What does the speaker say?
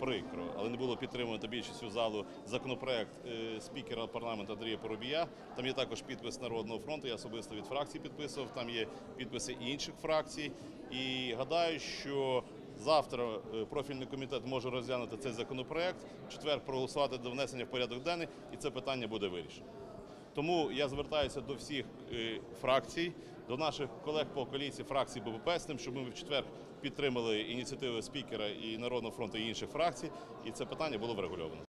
прикро, але не було підтримано більшістю залу законопроект е, спікера парламенту Андрія Поробія. Там є також підпис Народного фронту. Я особисто від фракції підписував. Там є підписи інших фракцій. І гадаю, що завтра е, профільний комітет може розглянути цей законопроект, четвер проголосувати до внесення в порядок денний, і це питання буде вирішено. Тому я звертаюся до всіх е, фракцій, до наших колег по коаліції фракції БПП з тим, щоб ми в четвер підтримали ініціативи спікера і Народного фронту і інших фракцій, і це питання було врегульовано.